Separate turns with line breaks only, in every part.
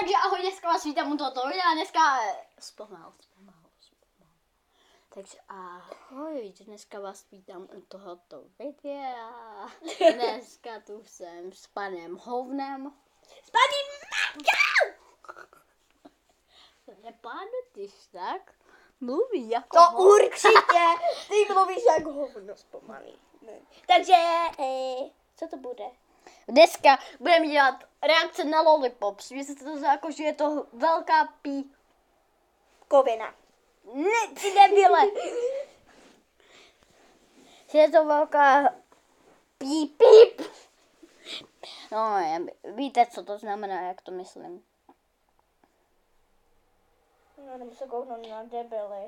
takže ahoj, dneska vás vítám u tohoto videa, dneska zpomal, zpomal, zpomal. Takže ahoj, dneska vás vítám u tohoto videa. Dneska tu jsem s panem Hovnem.
S paní Maťou!
Je pán, když tak mluví jako
To
hovno.
určitě! Ty mluvíš jak hovno zpomalý. Ne. Takže, eh, co to bude?
Dneska budeme dělat reakce na Lollipops. Myslíte to jako, že je to velká pí...
Kovina.
Ne, ty debile! že je to velká píp, píp. No, víte, co to znamená, jak to myslím.
No, nebo se kouknout na debily.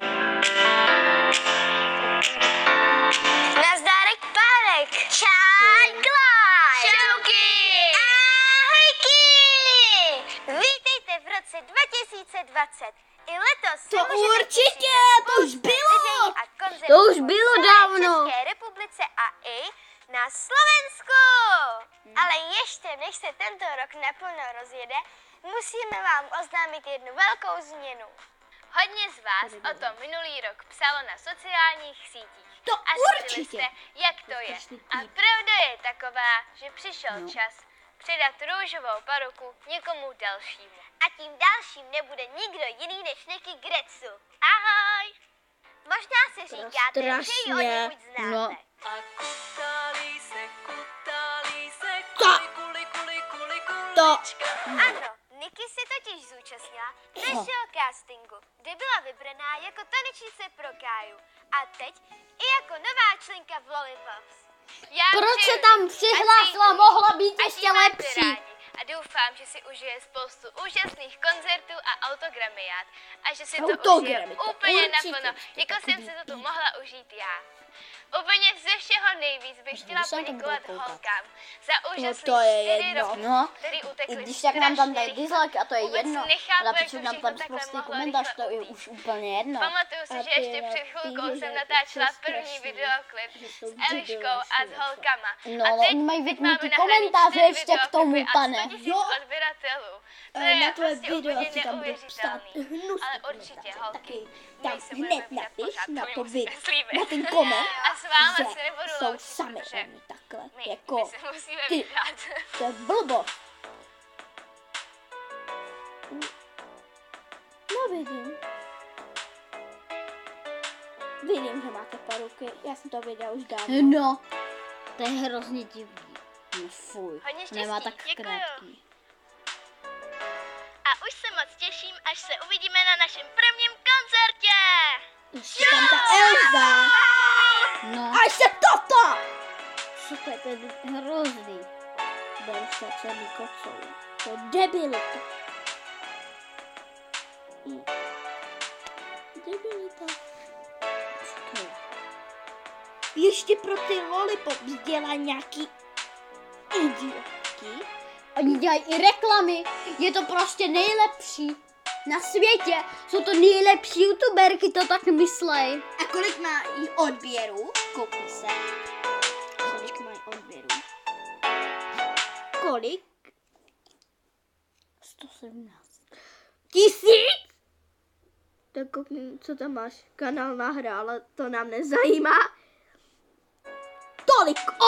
Nazdárek párek! Čákla! Čauky! Ahojky! Vítejte v roce 2020. I letos
To určitě, to už bylo.
To už bylo dávno.
České republice a i na Slovensku.
Hmm.
Ale ještě než se tento rok naplno rozjede, musíme vám oznámit jednu velkou změnu. Hodně z vás o tom minulý rok psalo na sociálních sítích.
To
a zjistili
určitě.
jste, jak to je. A pravda je taková, že přišel
No.
čas předat růžovou paruku někomu dalšímu. A tím dalším nebude nikdo jiný než Nicky Grecu. Ahoj! Možná si říkáte, že ji
strašně.
odněkud znáte.
No.
A kutálí se, kutálí se,
To-
kuli, kuli, kuli, kuli,
to-
kulička.
Ano, Niky se totiž zúčastnila našeho castingu, kde byla vybraná jako tanečnice pro Káju. A teď i jako nová členka v Lollipops. Já
Proč se tam přihlásila, mohla být ještě lepší.
rádi. A doufám, že si užije spoustu úžasných koncertů a autogramiát. A že si to užije
to
úplně
určitě,
naplno, jako jsem se to tu mohla užít já. Úplně ze všeho nejvíc bych chtěla poděkovat holkám za úžasný
to je
čtyři
jedno.
roky,
No,
který utekly
I když tak nám tam dají dislike a to je
Vůbec
jedno,
nechápu,
napíšu
to
nám tam
mohlo
komentář, to je už úplně jedno.
Pamatuju si, že ještě před chvilkou jsem natáčela první videoklip s Eliškou a s holkama.
No, ale
teď,
oni mají komentáře
nahraný
ještě k tomu, pane.
A 100 000
Jo.
odběratelů. To
Ale
je
na tvoje
prostě
video
úplně
si tam bude psát hnusný
Ale určitě, holky,
tam hned napiš na to video, na ten koment,
A s váma
že
se nebudu
jsou
loučit,
sami oni takhle,
my,
jako,
my se musíme
ty.
vybrat.
to je blbo. No vidím. Vidím, že máte paruky, já jsem to viděla už dávno.
No, to je hrozně divný. No fuj, nemá tak
děkuju.
krátký.
A už se moc těším, až se uvidíme na našem prvním
Ještě tam ta Elza.
No,
A ještě toto!
co to je, hrozný.
Byl se celý kocou. To je debilita. Hm. Debilita. Ještě pro ty lollipops dělá nějaký idiotky.
Oni dělají i reklamy, je to prostě nejlepší na světě. Jsou to nejlepší youtuberky, to tak myslej.
A kolik má jí odběrů? Koukni se. Kolik mají odběrů? Kolik?
117.
Tisíc? Tak koukni, co tam máš. Kanál na hra, ale to nám nezajímá.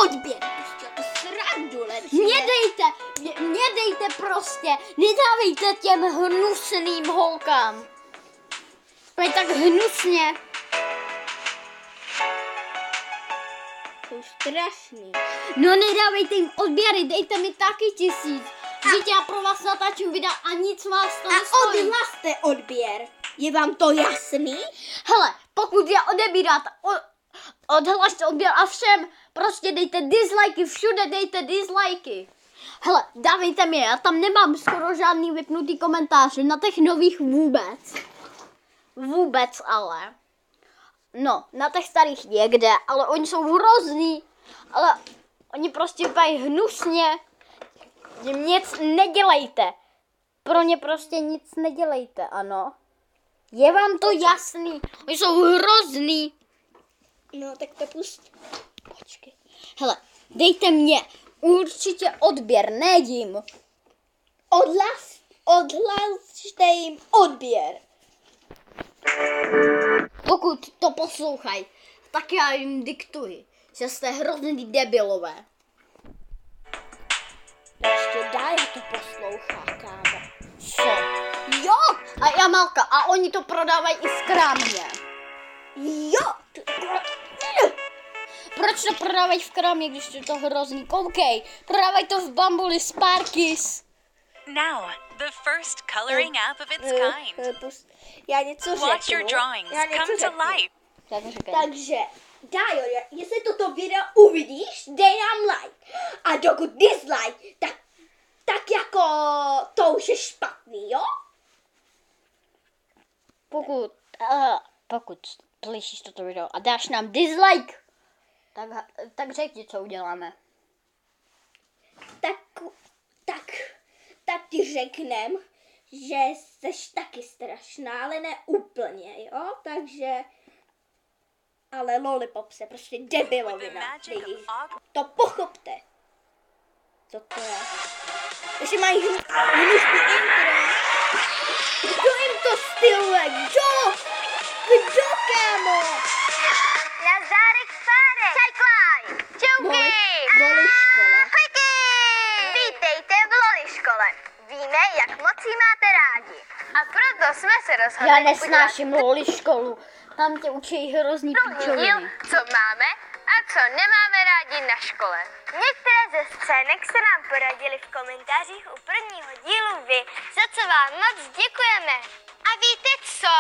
Odběrů. Prostě to srandu lepší.
Mě dejte, mě, mě dejte prostě, nedávejte těm hnusným holkám. To je tak hnusně.
Jsou strašný.
No nedávejte jim odběry, dejte mi taky tisíc. Vždyť já pro vás natáčím videa a nic vás to
A
nestojí.
odhlaste odběr. Je vám to jasný?
Hele, pokud je odebíráte, o- odhlašte odběr a všem prostě dejte dislikey, všude dejte dislikey. Hele, dávejte mi, já tam nemám skoro žádný vypnutý komentáře, na těch nových vůbec. Vůbec ale. No, na těch starých někde, ale oni jsou hrozný. Ale oni prostě vypadají hnusně. Jim nic nedělejte. Pro ně prostě nic nedělejte, ano. Je vám to jasný? Oni jsou hrozný.
No, tak to pust.
Počkej. Hele, dejte mě určitě odběr, ne jim.
Odhlas, od, odhlašte jim odběr.
Pokud to poslouchají, tak já jim diktuji, že jste hrozný debilové.
Ještě dál to poslouchá, kámo.
Co? Jo, a Jamalka, a oni to prodávají i v krámě.
Jo,
Proč to prodávají v krámě, když je to hrozný? Koukej, prodávají to v Bambuli Sparkis.
Now, the first coloring app of its
Eh,
kind.
eh, Já něco řeknu.
Watch your drawings
Já něco
come to life.
Takže, Dajo, jestli toto video uvidíš, dej nám like. A dokud dislike, tak, tak jako to už je špatný, jo?
Pokud, uh, pokud slyšíš toto video a dáš nám dislike, tak, tak řekni, co uděláme.
Tak, tak, tak ti řeknem, že jsi taky strašná, ale ne úplně, jo? Takže, ale Lollipop se prostě debilovina. lidi. To pochopte. Co to je? Ještě mají hnu- hnusný intro. Kdo jim to styluje? Kdo? Kdo,
proto jsme se rozhodli
Já nesnáším loli školu. Tam tě učí hrozný
díl,
píčoviny.
co máme a co nemáme rádi na škole. Některé ze scének se nám poradili v komentářích u prvního dílu vy, za co vám moc děkujeme. A víte co?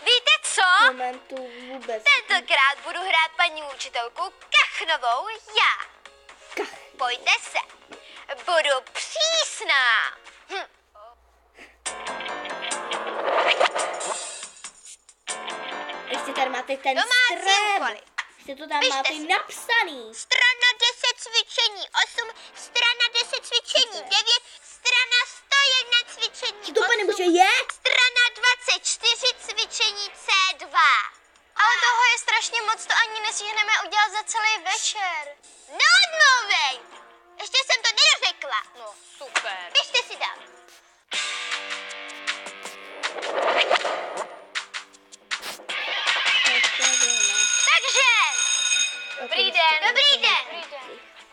Víte co?
Momentu vůbec.
Tentokrát budu hrát paní učitelku Kachnovou já.
Kach.
Pojďte se. Budu přísná. Hm.
Ještě tady máte ten
Domácí
strém.
úkoly.
Ještě to tam
Pište
máte
si.
napsaný.
Strana 10 cvičení 8, strana 10 cvičení 9, strana 101 cvičení
Ti to úplně
8,
nemůže je?
strana 24 cvičení C2. Ale toho je strašně moc, to ani nestihneme udělat za celý večer. Neodmluvej! Ještě jsem to nedořekla. No, super. Pište si dál. Den. Dobrý den.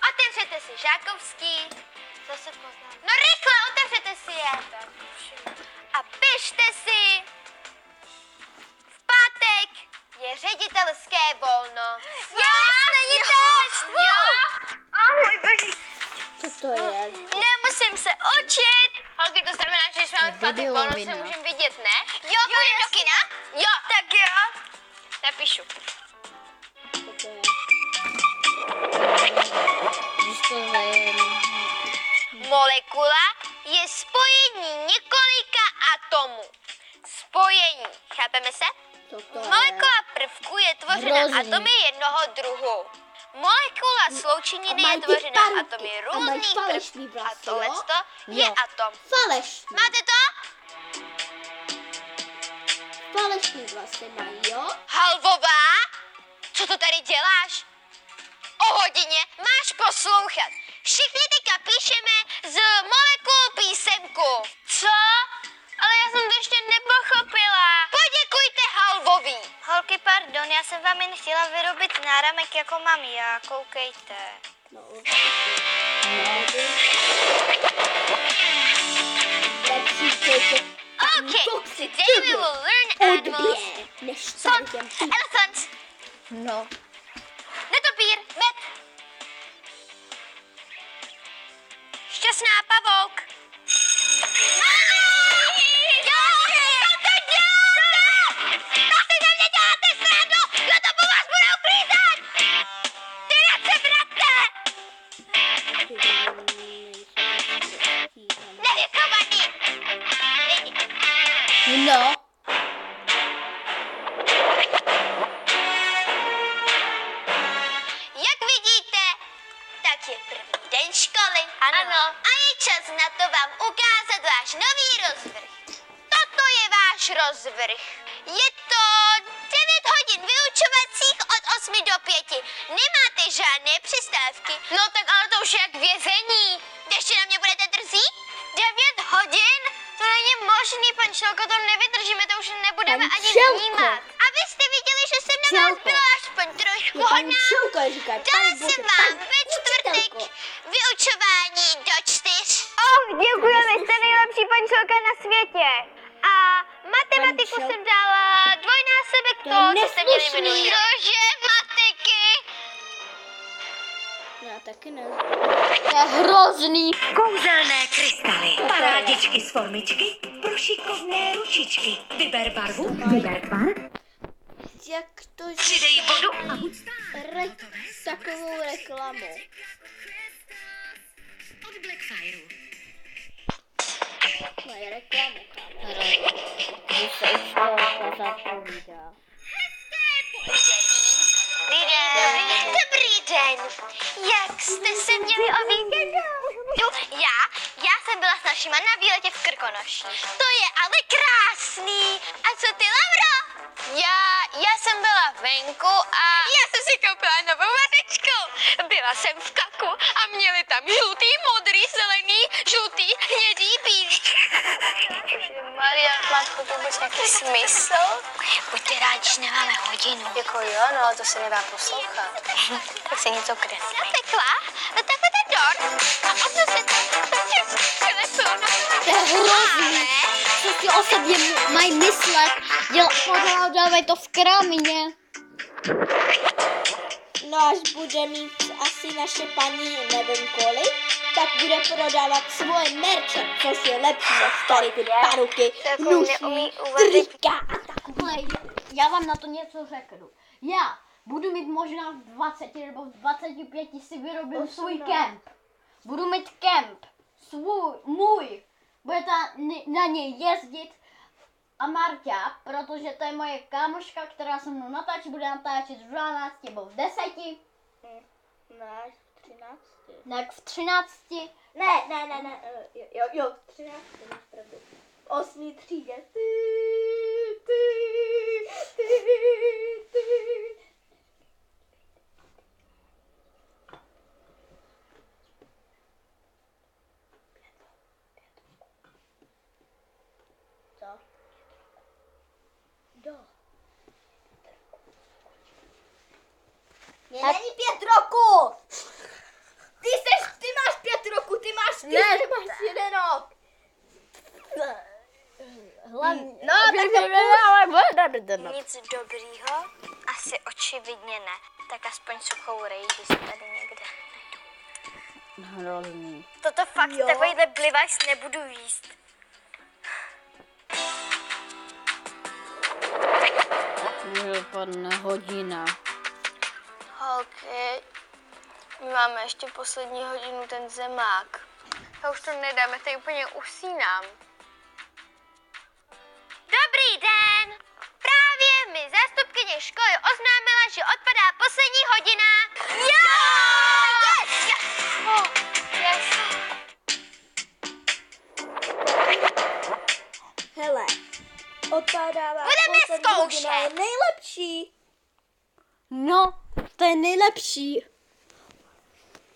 Otevřete si Žákovský. Zase poznám. No rychle, otevřete si je. A pište si. V pátek je ředitelské volno. Jo, není to. Jo. Ahoj, boží.
Co to je?
Nemusím se učit. Holky, to znamená, že když máme v pátek volno, se můžeme vidět, ne? Jo, půjdeme do kina? Jo, tak jo. Napíšu. Molekula je spojení několika atomů. Spojení, chápeme se?
To?
Molekula prvku je tvořena
Hrozný.
atomy jednoho druhu. Molekula sloučeniny je tvořena
parky.
atomy různých prvků. A tohle
jo?
je atom.
Falešný.
Máte to?
Falešný vlasy mají, jo?
Halvová? Co to tady děláš? O hodině máš poslouchat. Všichni teďka píšeme z molekul písemku. Co? Ale já jsem to ještě nepochopila. Poděkujte Halvovi. Holky, pardon, já jsem vám jen chtěla vyrobit náramek jako mám já. Koukejte.
No,
Okay,
Foxy
today we will learn animals. elephant,
No.
Vraťte, nevychovaný.
No.
No tak ale to už je jak vězení. Ještě na mě budete drzí? 9 hodin? To není Vážený pan Šelko, to nevydržíme, to už nebudeme
Pan
ani
Šelko.
vnímat. A vy jste viděli, že jsem na vás
Šelko.
byla aspoň trošku
No, pan
hodná. Dala jsem vám ve čtvrtek vyučování do čtyř. Oh, děkujeme, jste nejlepší pančelka na světě. A matematiku jsem dala dvojnásobek toho, co jste měli minulý. Cože,
Já taky ne.
To je hrozný.
Kouzelné krystaly, parádičky z formičky, pro šikovné ručičky. Vyber barvu, vyber tvar,
Jak to
přidej vodu a buď
re, takovou reklamu.
od Blackfireu.
Ne, reklamu, kámo.
Když se už to zapovídá.
Dobrý den. Dobrý den. Jak jste se měli o víkendu? Jo, já, já jsem byla s našima na výletě v Krkonoší. To je ale krásný. A co ty, Lauro? Já, já jsem byla venku a... Já jsem si koupila novou vatečku. Byla jsem v kaku a měli tam žlutý, modrý, zelený, žlutý, hnědý, bílý. Maria, máš to vůbec nějaký smysl? Buďte rádi, že nemáme hodinu. Jako jo, no ale to se nedá poslouchat. tak se něco kreslí. Napekla takový ten dort a potom se
To je hrozný. Co si o sobě m- mají myslet? Podávají to v krámě.
No až bude mít asi naše paní nevím kolik, tak bude prodávat svoje merče, což je lepší než tady ty paruky,
nůžky,
trička a
takové. Já vám na to něco řeknu. Já budu mít možná v 20 nebo v 25 si vyrobím Osmá. svůj kemp. Budu mít kemp, svůj, můj. Bude ta, na něj jezdit a Marta, protože to je moje kámoška, která se mnou natáčí, bude natáčet v 12 nebo v 10.
Mm. Nice. 13.
Ne, v 13.
Ne, ne, ne, ne, eh, jo, jo, v 13. máš pravdu. V 8. třídě. Ty, ty, ty, ty. Co? Jo. Mě není pět roku!
Ne.
máš jeden rok.
Hlavně.
No, tak to
Nic dobrýho? Asi očividně ne. Tak aspoň suchou rejži si tady někde najdu.
Hrozný.
Toto fakt
Jo.
takovýhle blivaš nebudu jíst.
Může dopadne hodina.
Holky, my máme ještě poslední hodinu ten zemák. Já už to nedám, já tady úplně usínám. Dobrý den! Právě mi zástupkyně školy oznámila, že odpadá poslední hodina. Jo! Yes! Yes! Oh, yes.
Hele, odpadává
Budeme
poslední hodina, je
zkoušet.
nejlepší.
No, to je nejlepší.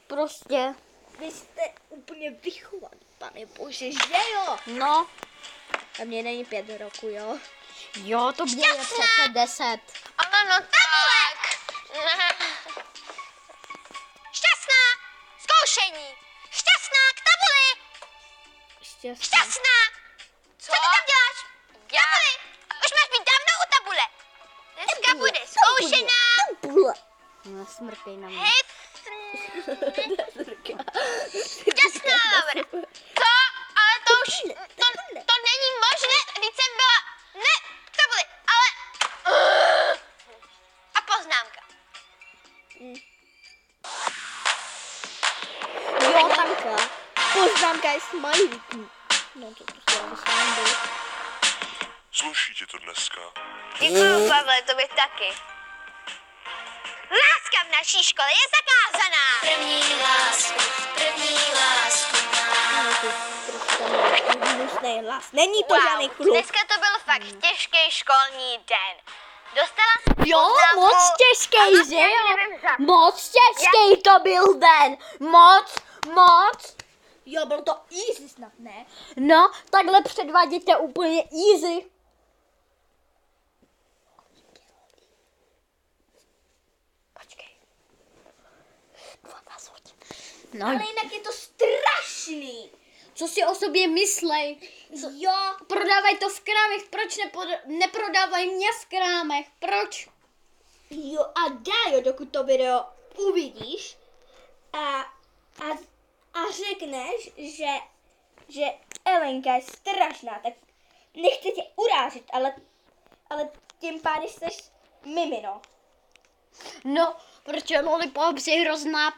Prostě,
Vy jste úplně vychovaný, pane bože, že jo?
no,
A mě není pět roku, jo?
jo, to mě je přece deset.
Ano, no tak. Šťastná! Zkoušení! Šťastná k tabuli!
Šťastný.
Šťastná! Co? Co ty tam děláš? Já? Tabuli! Už máš být dávno u tabule. Dneska bude zkoušená.
Bule.
No, smrkej na mě.
Hej, šťastná, Laura. Co? Ale to už, to, to není možné. Teď jsem byla, ne, k tabuli, ale... A poznámka.
Jo, tamka. Poznámka je smajlík. No to, to se jako srandu.
Sluší ti to dneska.
Děkuju, Pavle, to by taky. Láska v naší škole je zakázaná. První lásku, první lásku
hlas. Není to žádný kluk.
dneska to byl fakt těžký školní den. Dostala jsem
Jo,
poznámku
moc těžký,
vlastně
že jo? Moc těžký to byl den. Moc, moc.
Jo, bylo to easy snad, ne?
No, takhle předvádějte úplně easy. Počkej. 12 hodin. No,
Ale jinak je to strašný.
co si o sobě myslej? Co,
Jo,
prodávají to v krámech, proč nepod- neprodávají mě v krámech? Proč?
jo a Dajo, dokud to video uvidíš a, a, a řekneš, že, že Elenka je strašná, tak nechci tě urážet, ale, ale tím pádem jsi mimino.
No, protože Lollipops je hrozná,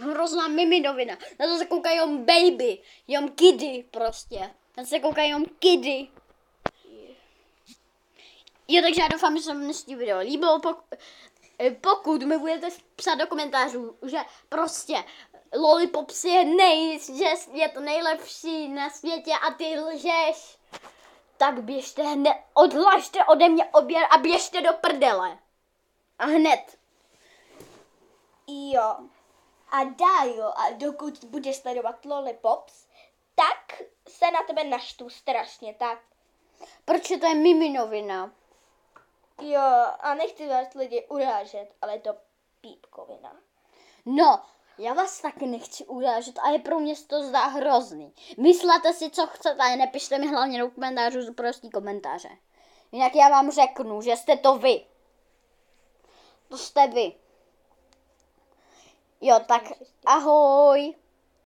hrozná miminovina. Na to se koukají jenom baby, jenom kiddy prostě. Na to se koukají jenom kiddy. Jo, takže já doufám, že se vám dnešní video líbilo. Pokud, pokud mi budete psát do komentářů, že prostě Lollipops je nej, že je to nejlepší na světě a ty lžeš, tak běžte hned, odlažte ode mě oběr a běžte do prdele. A hned.
Jo. A Dajo, a dokud budeš sledovat Lollipops, tak se na tebe naštvu strašně, tak
Proč to je miminovina?
jo, a nechci vás lidi urážet, ale je to pípkovina.
No, já vás taky nechci urážet, ale pro mě to zdá hrozný. Myslete si, co chcete, ale nepište mi hlavně do komentářů prostý komentáře. Jinak já vám řeknu, že jste to vy. To jste vy. Jo, tak ahoj.